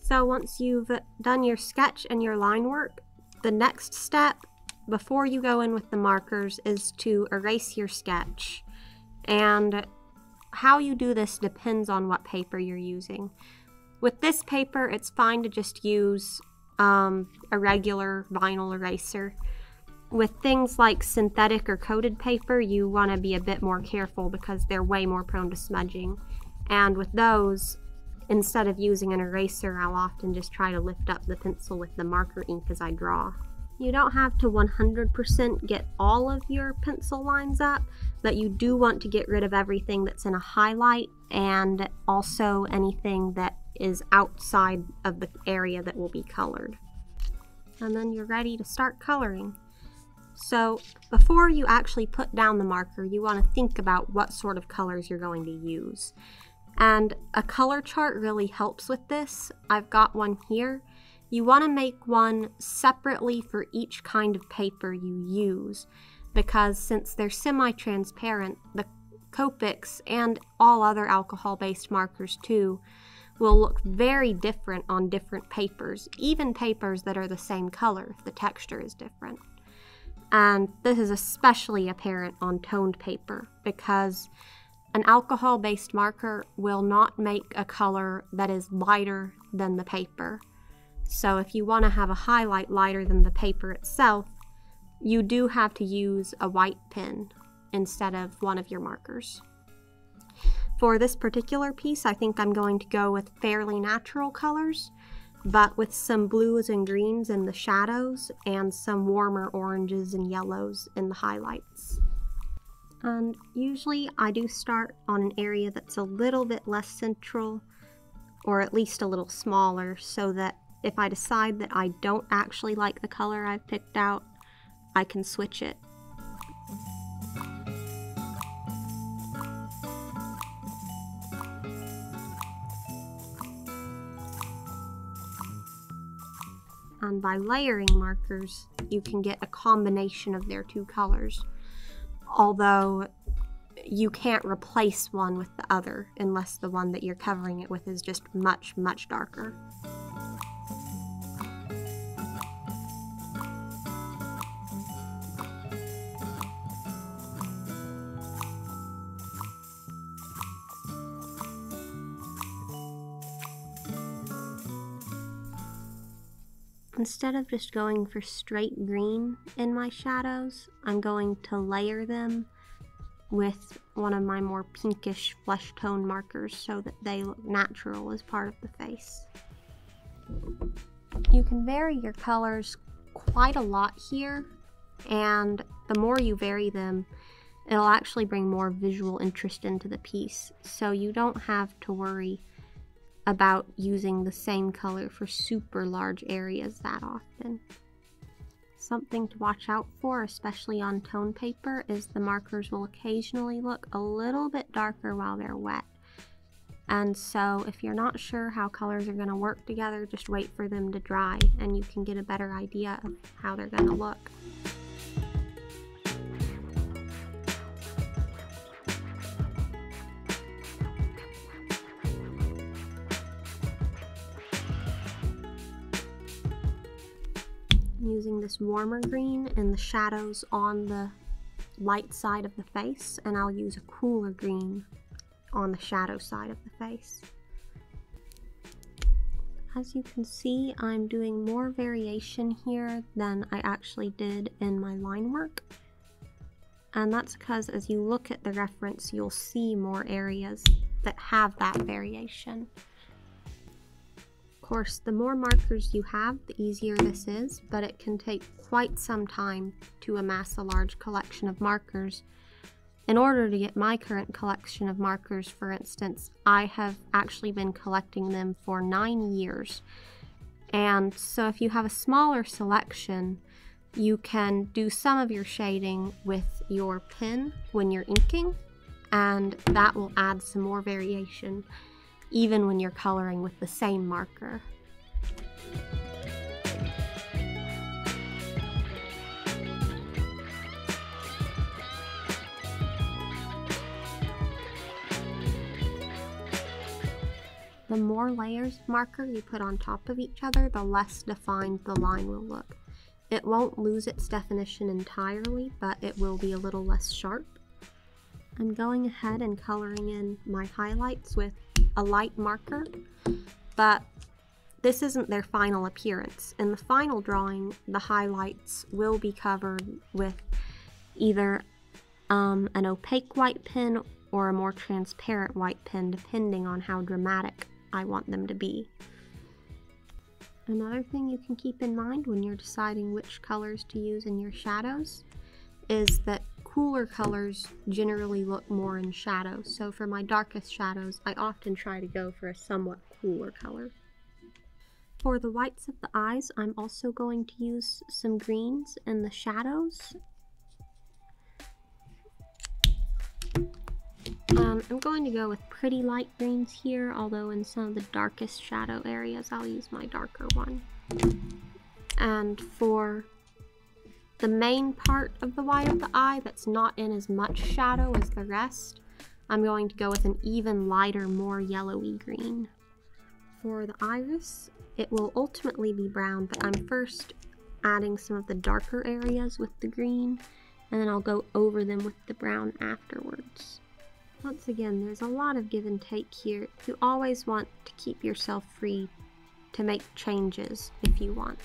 So once you've done your sketch and your line work, the next step before you go in with the markers is to erase your sketch. And how you do this depends on what paper you're using. With this paper, it's fine to just use um, a regular vinyl eraser. With things like synthetic or coated paper, you want to be a bit more careful because they're way more prone to smudging. And with those, instead of using an eraser, I'll often just try to lift up the pencil with the marker ink as I draw. You don't have to 100% get all of your pencil lines up, but you do want to get rid of everything that's in a highlight and also anything that is outside of the area that will be colored. And then you're ready to start coloring. So before you actually put down the marker, you want to think about what sort of colors you're going to use. And a color chart really helps with this. I've got one here. You want to make one separately for each kind of paper you use because since they're semi-transparent, the Copics and all other alcohol-based markers too will look very different on different papers, even papers that are the same color if the texture is different. And this is especially apparent on toned paper because an alcohol based marker will not make a color that is lighter than the paper. So if you want to have a highlight lighter than the paper itself, you do have to use a white pen instead of one of your markers. For this particular piece, I think I'm going to go with fairly natural colors, but with some blues and greens in the shadows and some warmer oranges and yellows in the highlights. And usually I do start on an area that's a little bit less central or at least a little smaller so that if I decide that I don't actually like the color I've picked out, I can switch it and by layering markers, you can get a combination of their two colors. Although you can't replace one with the other unless the one that you're covering it with is just much, much darker. Instead of just going for straight green in my shadows, I'm going to layer them with one of my more pinkish flesh tone markers so that they look natural as part of the face. You can vary your colors quite a lot here, and the more you vary them, it'll actually bring more visual interest into the piece, so you don't have to worry about using the same color for super large areas that often. Something to watch out for, especially on tone paper, is the markers will occasionally look a little bit darker while they're wet. And so if you're not sure how colors are going to work together, just wait for them to dry and you can get a better idea of how they're going to look. Using this warmer green in the shadows on the light side of the face and I'll use a cooler green on the shadow side of the face. As you can see, I'm doing more variation here than I actually did in my line work. And that's because as you look at the reference, you'll see more areas that have that variation course, the more markers you have, the easier this is, but it can take quite some time to amass a large collection of markers. In order to get my current collection of markers, for instance, I have actually been collecting them for nine years. And so if you have a smaller selection, you can do some of your shading with your pen when you're inking, and that will add some more variation even when you're coloring with the same marker. the more layers marker you put on top of each other, the less defined the line will look. It won't lose its definition entirely, but it will be a little less sharp. I'm going ahead and coloring in my highlights with a light marker, but this isn't their final appearance. In the final drawing, the highlights will be covered with either um, an opaque white pen or a more transparent white pen depending on how dramatic I want them to be. Another thing you can keep in mind when you're deciding which colors to use in your shadows is that cooler colors generally look more in shadow, so for my darkest shadows I often try to go for a somewhat cooler color. For the whites of the eyes, I'm also going to use some greens in the shadows Um, I'm going to go with pretty light greens here, although in some of the darkest shadow areas I'll use my darker one. And for the main part of the white of the eye that's not in as much shadow as the rest, I'm going to go with an even lighter, more yellowy green. For the iris, it will ultimately be brown, but I'm first adding some of the darker areas with the green, and then I'll go over them with the brown afterwards. Once again, there's a lot of give and take here. You always want to keep yourself free to make changes if you want.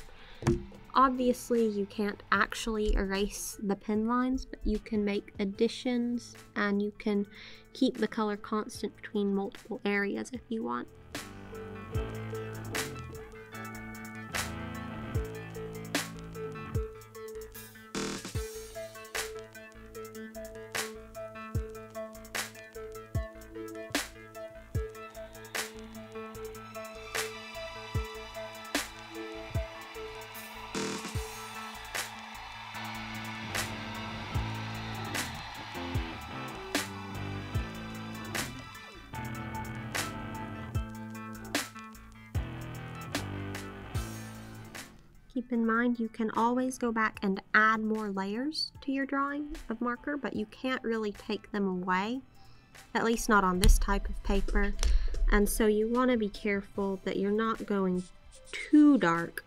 Obviously, you can't actually erase the pen lines, but you can make additions and you can keep the color constant between multiple areas if you want. In mind you can always go back and add more layers to your drawing of marker, but you can't really take them away, at least not on this type of paper. And so you want to be careful that you're not going too dark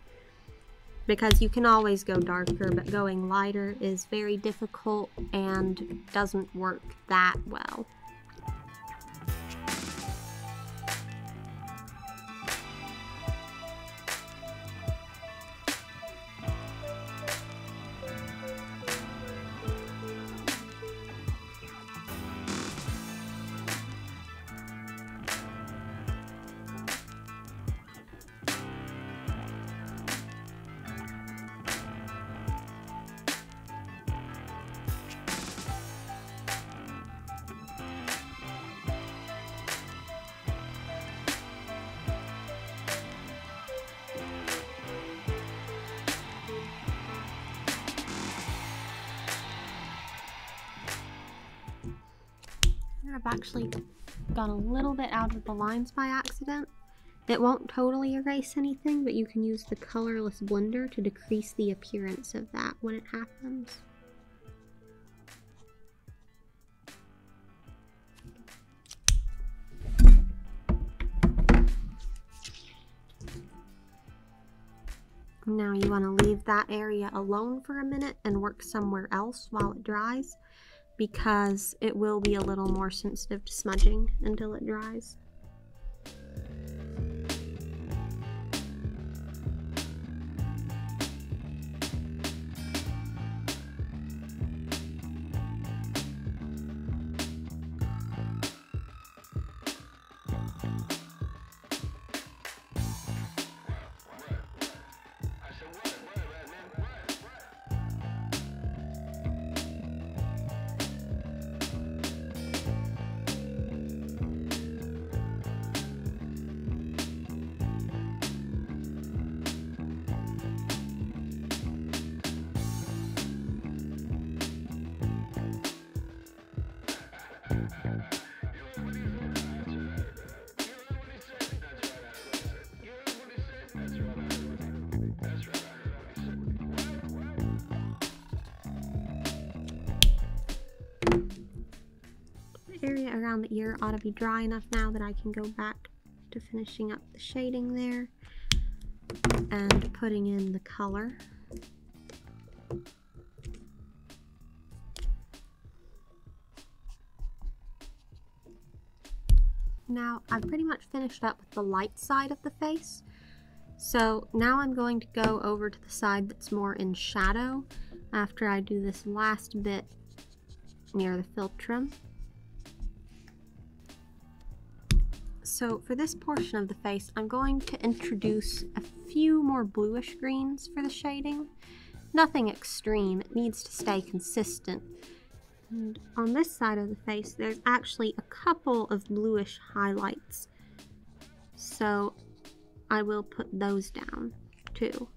because you can always go darker, but going lighter is very difficult and doesn't work that well. Actually gone a little bit out of the lines by accident. It won't totally erase anything, but you can use the colorless blender to decrease the appearance of that when it happens. Now you want to leave that area alone for a minute and work somewhere else while it dries because it will be a little more sensitive to smudging until it dries. Ear ought to be dry enough now that I can go back to finishing up the shading there and putting in the color. Now I've pretty much finished up with the light side of the face. So now I'm going to go over to the side that's more in shadow after I do this last bit near the philtrum. So for this portion of the face, I'm going to introduce a few more bluish greens for the shading. Nothing extreme, it needs to stay consistent. And on this side of the face, there's actually a couple of bluish highlights. So I will put those down too.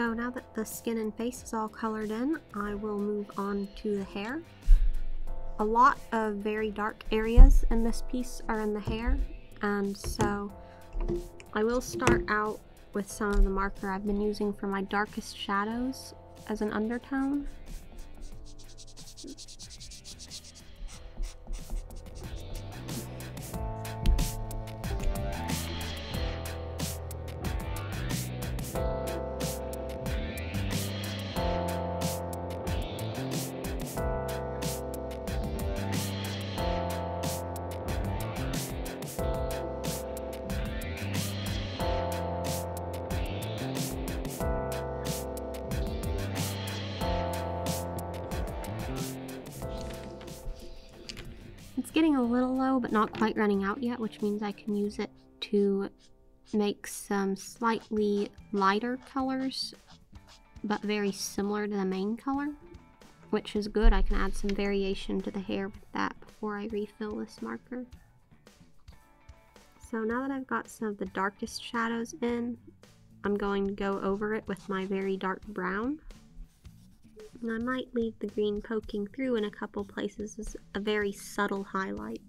So now that the skin and face is all colored in, I will move on to the hair. A lot of very dark areas in this piece are in the hair, and so I will start out with some of the marker I've been using for my darkest shadows as an undertone. But not quite running out yet, which means I can use it to make some slightly lighter colors, but very similar to the main color which is good. I can add some variation to the hair with that before I refill this marker. So now that I've got some of the darkest shadows in, I'm going to go over it with my very dark brown. And I might leave the green poking through in a couple places as a very subtle highlight.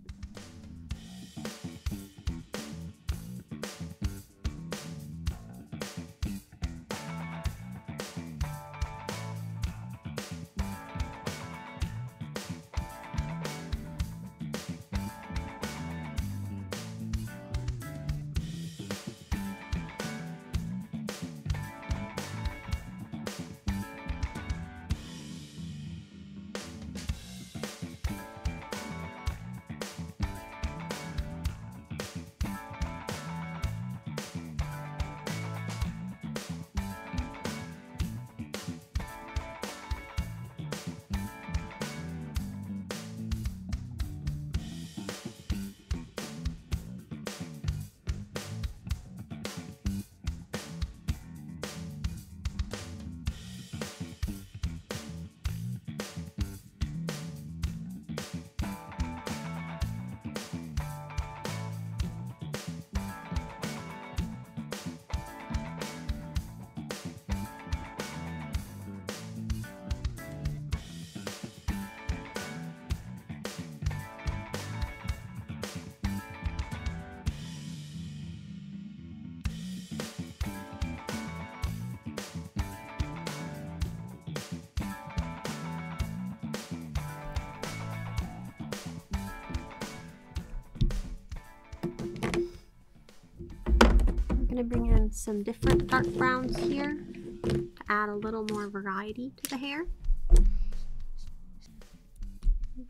To bring in some different dark browns here to add a little more variety to the hair.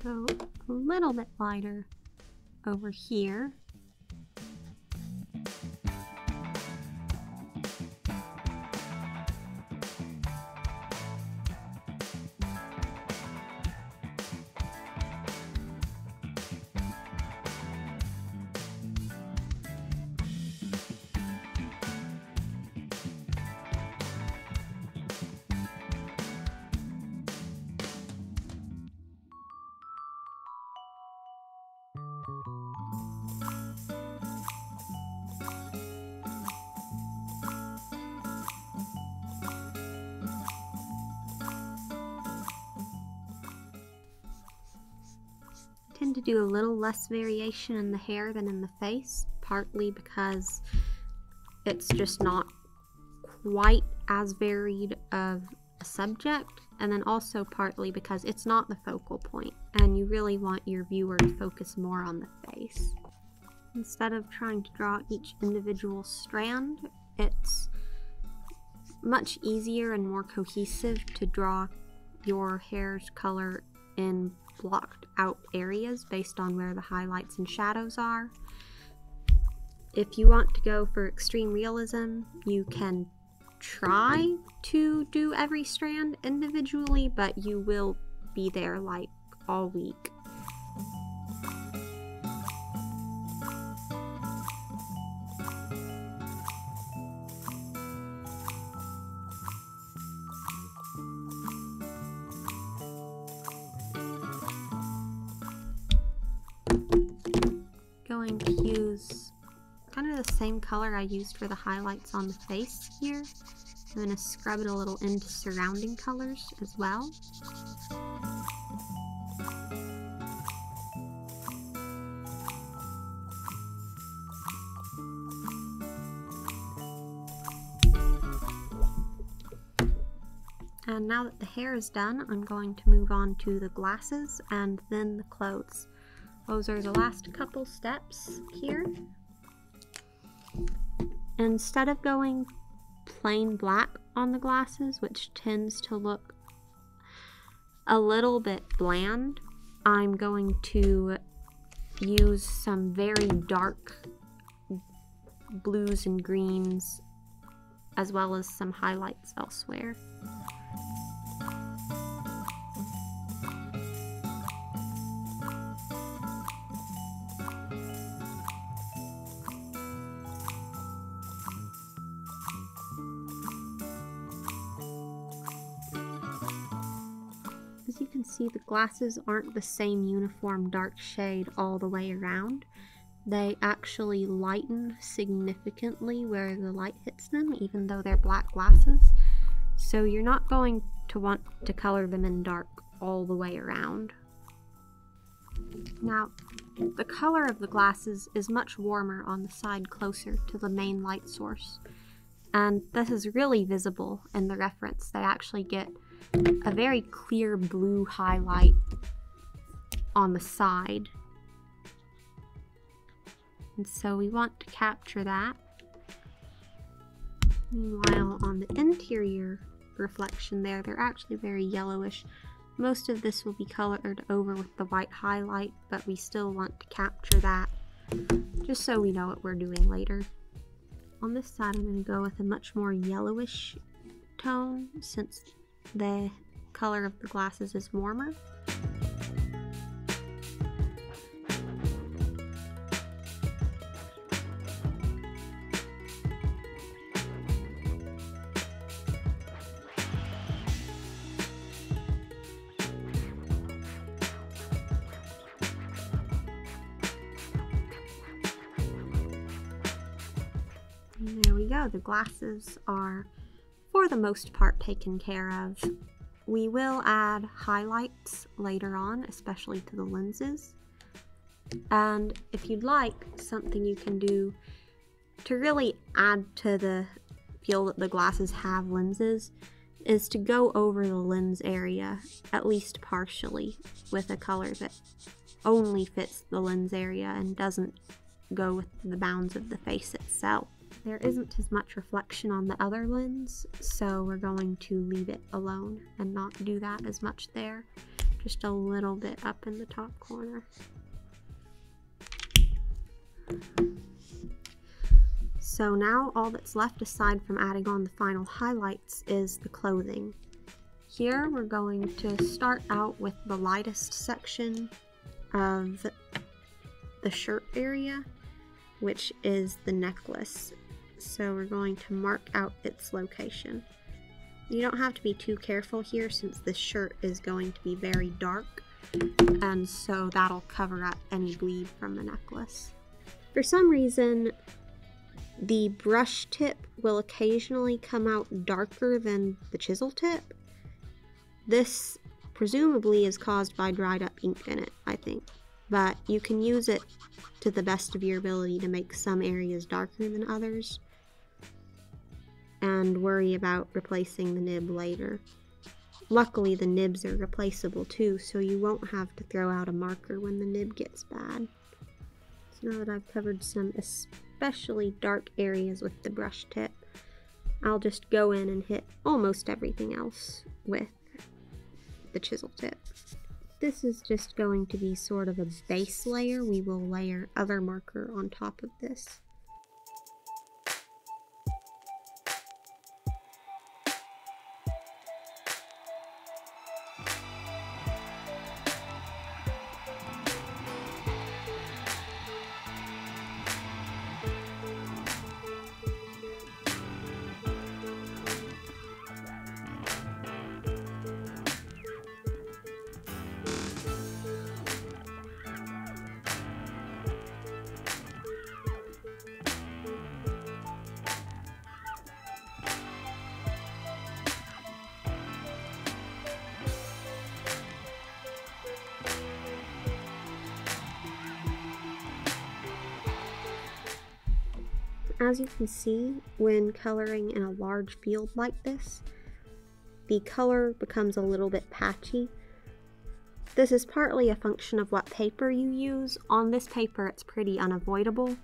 Go a little bit lighter over here. A little less variation in the hair than in the face, partly because it's just not quite as varied of a subject, and then also partly because it's not the focal point, and you really want your viewer to focus more on the face. Instead of trying to draw each individual strand, it's much easier and more cohesive to draw your hair's color in blocked out areas based on where the highlights and shadows are. If you want to go for extreme realism, you can try to do every strand individually, but you will be there like all week. Same color I used for the highlights on the face here. I'm going to scrub it a little into surrounding colors as well. And now that the hair is done, I'm going to move on to the glasses and then the clothes. Those are the last couple steps here. Instead of going plain black on the glasses, which tends to look a little bit bland, I'm going to use some very dark blues and greens as well as some highlights elsewhere. You can see, the glasses aren't the same uniform dark shade all the way around. They actually lighten significantly where the light hits them, even though they're black glasses. So you're not going to want to color them in dark all the way around. Now, the color of the glasses is much warmer on the side closer to the main light source. And this is really visible in the reference. They actually get a very clear blue highlight on the side. And so we want to capture that. Meanwhile, on the interior reflection there, they're actually very yellowish. Most of this will be colored over with the white highlight, but we still want to capture that just so we know what we're doing later. On this side, I'm going to go with a much more yellowish tone since the color of the glasses is warmer. there we go. The glasses are, for the most part, taken care of. We will add highlights later on, especially to the lenses. And if you'd like, something you can do to really add to the feel that the glasses have lenses is to go over the lens area, at least partially, with a color that only fits the lens area and doesn't go with the bounds of the face itself. There isn't as much reflection on the other lens, so we're going to leave it alone and not do that as much there. Just a little bit up in the top corner. So now all that's left aside from adding on the final highlights is the clothing. Here we're going to start out with the lightest section of the shirt area, which is the necklace so we're going to mark out its location. You don't have to be too careful here since this shirt is going to be very dark and so that'll cover up any bleed from the necklace. For some reason, the brush tip will occasionally come out darker than the chisel tip. This presumably is caused by dried up ink in it, I think. But you can use it to the best of your ability to make some areas darker than others and worry about replacing the nib later. Luckily, the nibs are replaceable too, so you won't have to throw out a marker when the nib gets bad. So now that I've covered some especially dark areas with the brush tip, I'll just go in and hit almost everything else with the chisel tip. This is just going to be sort of a base layer. We will layer other marker on top of this. Can see, when coloring in a large field like this, the color becomes a little bit patchy. This is partly a function of what paper you use. On this paper it's pretty unavoidable,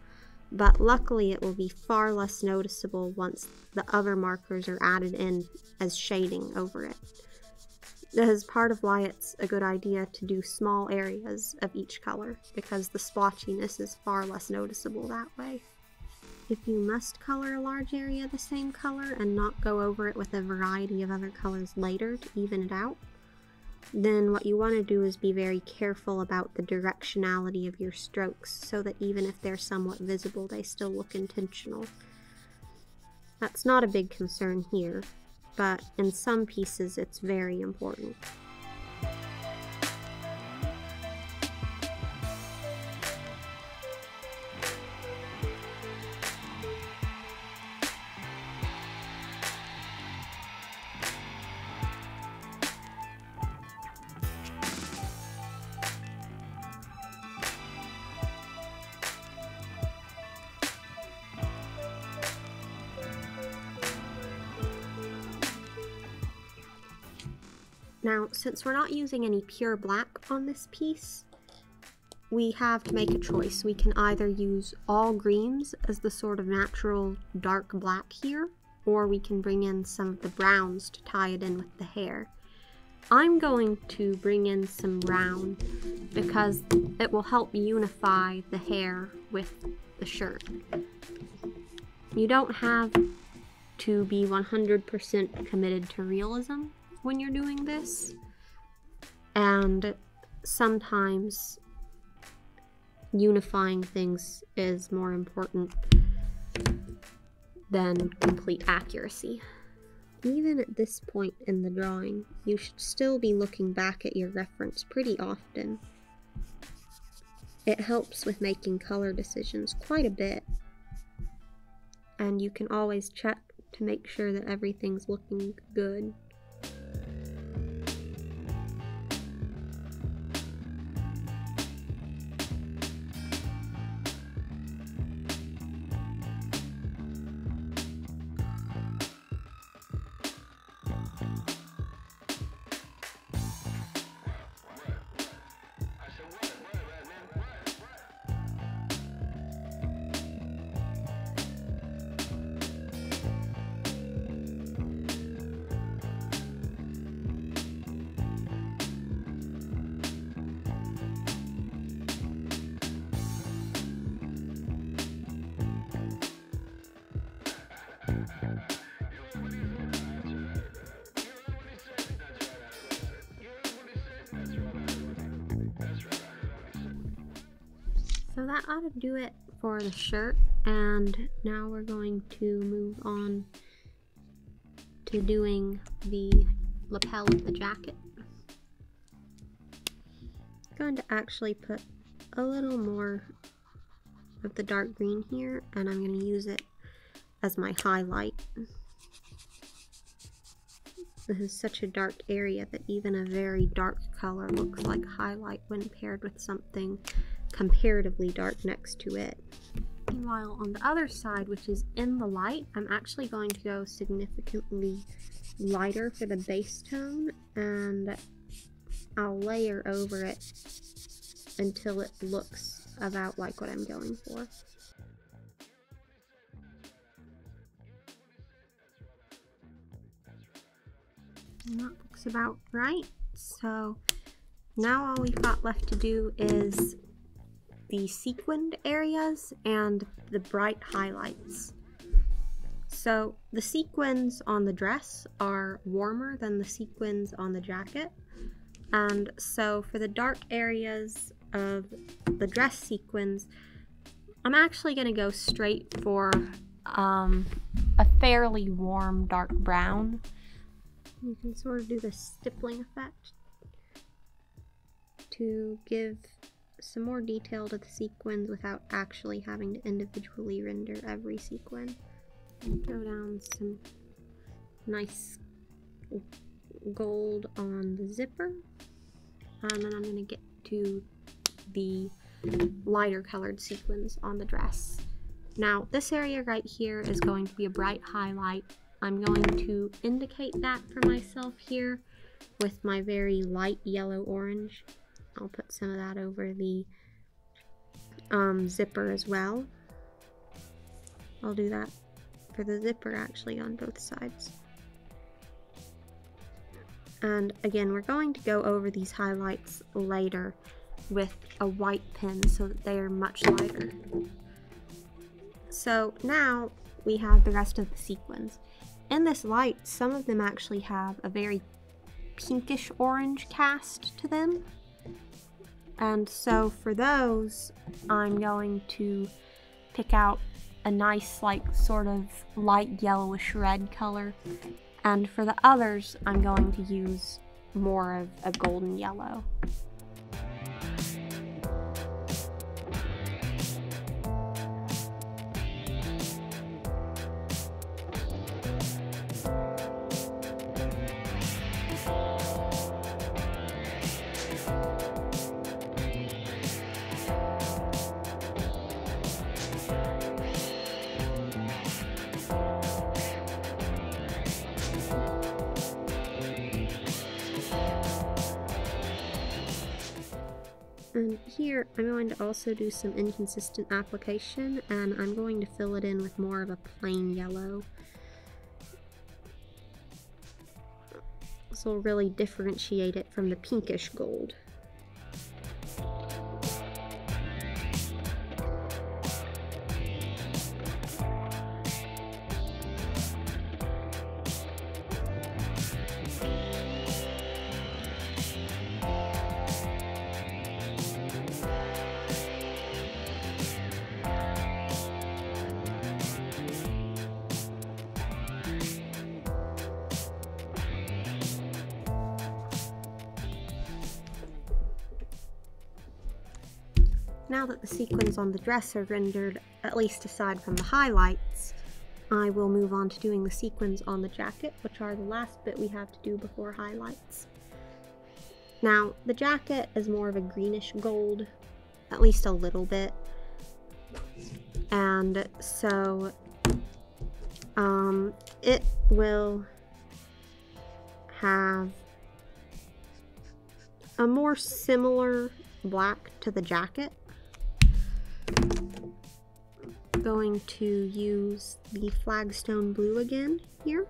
but luckily it will be far less noticeable once the other markers are added in as shading over it. This is part of why it's a good idea to do small areas of each color, because the splotchiness is far less noticeable that way. If you must color a large area the same color and not go over it with a variety of other colors later to even it out, then what you want to do is be very careful about the directionality of your strokes so that even if they're somewhat visible, they still look intentional. That's not a big concern here, but in some pieces it's very important. Since we're not using any pure black on this piece, we have to make a choice. We can either use all greens as the sort of natural dark black here, or we can bring in some of the browns to tie it in with the hair. I'm going to bring in some brown because it will help unify the hair with the shirt. You don't have to be 100% committed to realism when you're doing this. And sometimes unifying things is more important than complete accuracy. Even at this point in the drawing, you should still be looking back at your reference pretty often. It helps with making color decisions quite a bit. And you can always check to make sure that everything's looking good. So that ought to do it for the shirt and now we're going to move on to doing the lapel of the jacket. I'm going to actually put a little more of the dark green here and I'm going to use it as my highlight. This is such a dark area that even a very dark color looks like highlight when paired with something comparatively dark next to it. Meanwhile, on the other side, which is in the light, I'm actually going to go significantly lighter for the base tone and I'll layer over it until it looks about like what I'm going for. And that looks about right. So now all we've got left to do is the sequined areas and the bright highlights. So the sequins on the dress are warmer than the sequins on the jacket. And so for the dark areas of the dress sequins, I'm actually going to go straight for um, a fairly warm dark brown. You can sort of do the stippling effect to give some more detail to the sequins without actually having to individually render every sequin. Throw down some nice gold on the zipper. Um, and then I'm going to get to the lighter colored sequins on the dress. Now, this area right here is going to be a bright highlight. I'm going to indicate that for myself here with my very light yellow orange. I'll put some of that over the um, zipper as well. I'll do that for the zipper actually on both sides. And again, we're going to go over these highlights later with a white pen so that they are much lighter. So now we have the rest of the sequins. In this light, some of them actually have a very pinkish orange cast to them. And so for those, I'm going to pick out a nice, like, sort of light yellowish red color. And for the others, I'm going to use more of a golden yellow. Here I'm going to also do some inconsistent application and I'm going to fill it in with more of a plain yellow. This will really differentiate it from the pinkish gold. Now that the sequins on the dress are rendered, at least aside from the highlights, I will move on to doing the sequins on the jacket, which are the last bit we have to do before highlights. Now, the jacket is more of a greenish gold, at least a little bit. And so, um, it will have a more similar black to the jacket going to use the flagstone blue again here.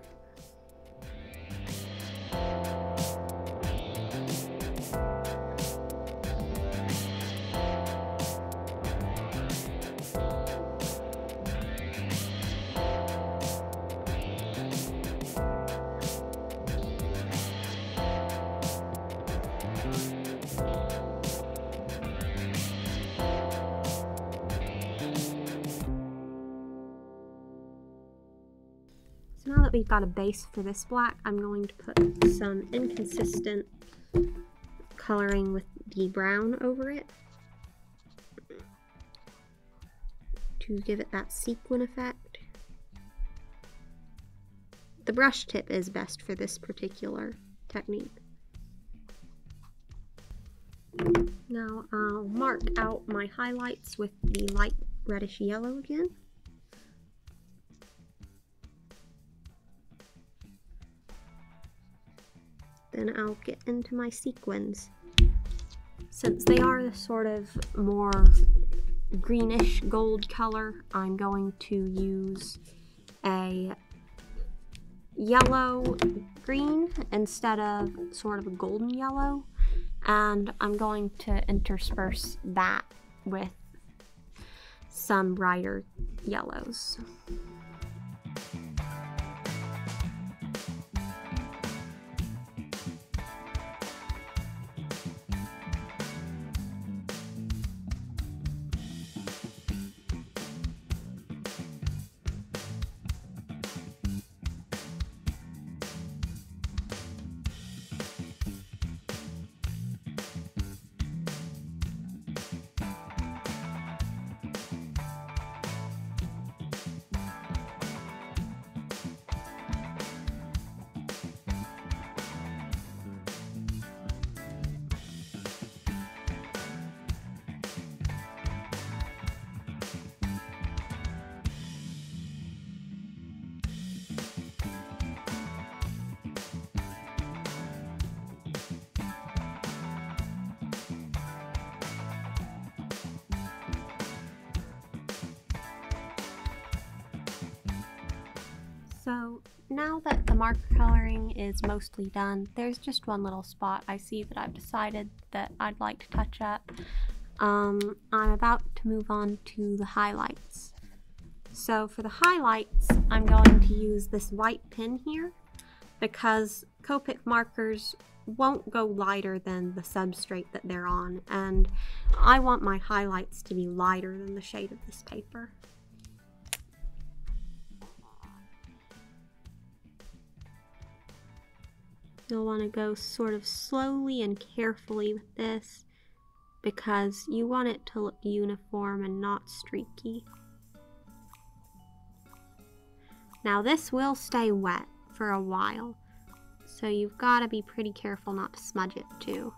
Now that we've got a base for this black, I'm going to put some inconsistent coloring with the brown over it to give it that sequin effect. The brush tip is best for this particular technique. Now I'll mark out my highlights with the light reddish yellow again. Then I'll get into my sequins. Since they are the sort of more greenish gold color, I'm going to use a yellow green instead of sort of a golden yellow and I'm going to intersperse that with some brighter yellows. So now that the marker coloring is mostly done, there's just one little spot I see that I've decided that I'd like to touch up. Um, I'm about to move on to the highlights. So for the highlights, I'm going to use this white pen here because Copic markers won't go lighter than the substrate that they're on and I want my highlights to be lighter than the shade of this paper. You'll want to go sort of slowly and carefully with this because you want it to look uniform and not streaky. Now this will stay wet for a while, so you've got to be pretty careful not to smudge it too.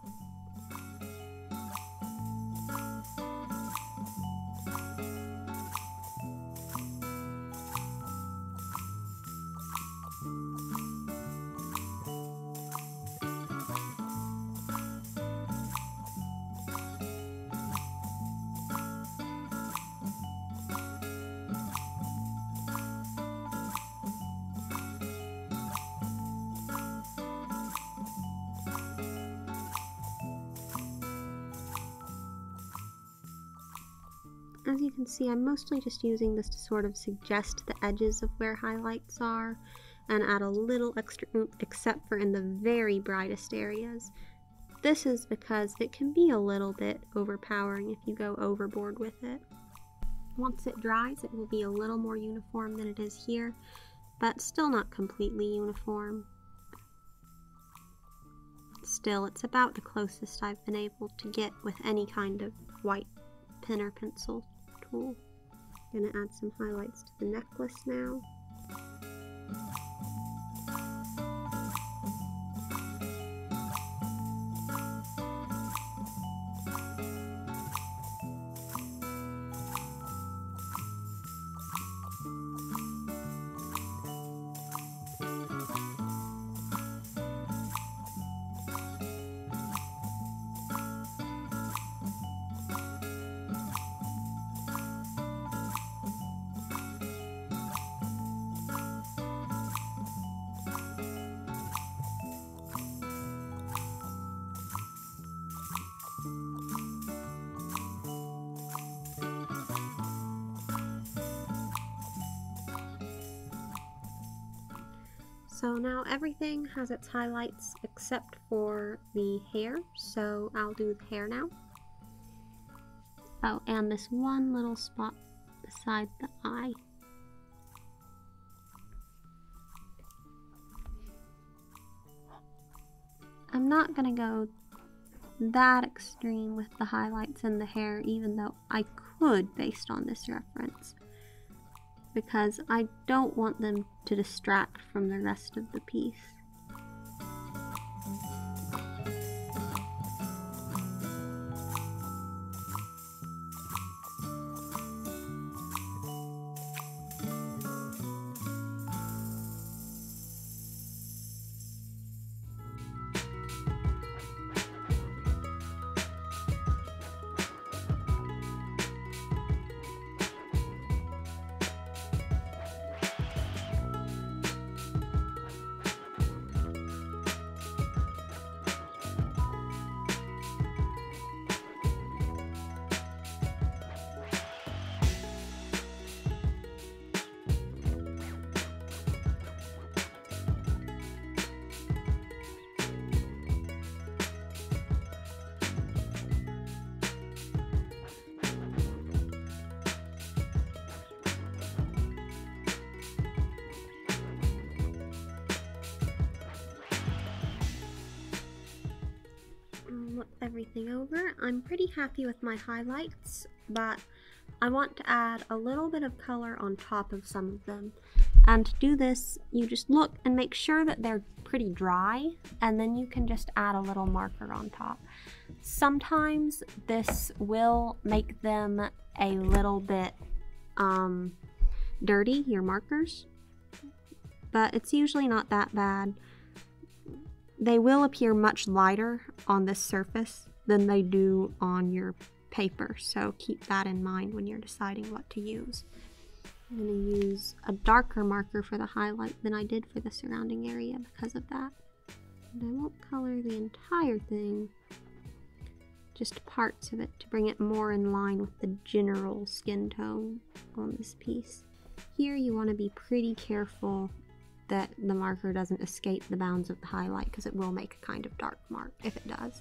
See, I'm mostly just using this to sort of suggest the edges of where highlights are and add a little extra oomph except for in the very brightest areas. This is because it can be a little bit overpowering if you go overboard with it. Once it dries, it will be a little more uniform than it is here, but still not completely uniform. Still, it's about the closest I've been able to get with any kind of white pen or pencil tool. I'm gonna add some highlights to the necklace now everything has its highlights except for the hair, so I'll do the hair now. Oh, and this one little spot beside the eye. I'm not gonna go that extreme with the highlights in the hair, even though I could based on this reference because I don't want them to distract from the rest of the piece. Everything over. I'm pretty happy with my highlights, but I want to add a little bit of color on top of some of them. And to do this, you just look and make sure that they're pretty dry, and then you can just add a little marker on top. Sometimes this will make them a little bit um, dirty, your markers, but it's usually not that bad. They will appear much lighter on this surface than they do on your paper, so keep that in mind when you're deciding what to use. I'm going to use a darker marker for the highlight than I did for the surrounding area because of that. And I won't color the entire thing, just parts of it to bring it more in line with the general skin tone on this piece. Here you want to be pretty careful that the marker doesn't escape the bounds of the highlight because it will make a kind of dark mark if it does.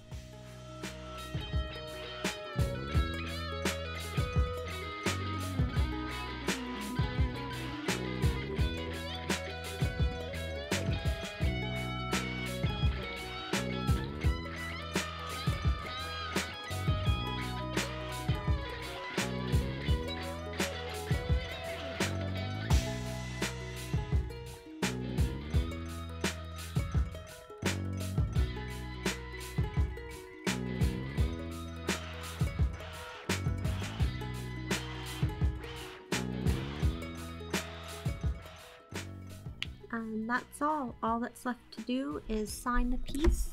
And that's all. All that's left to do is sign the piece.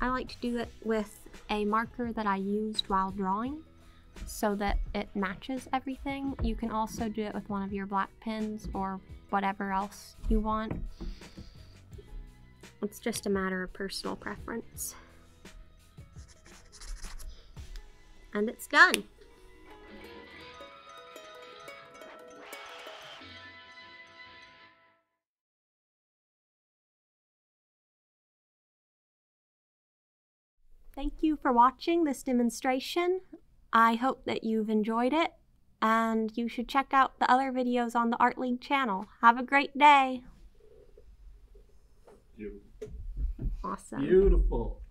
I like to do it with a marker that I used while drawing so that it matches everything. You can also do it with one of your black pens or whatever else you want. It's just a matter of personal preference. And it's done. Thank you for watching this demonstration. I hope that you've enjoyed it, and you should check out the other videos on the Art League channel. Have a great day. Awesome. Beautiful.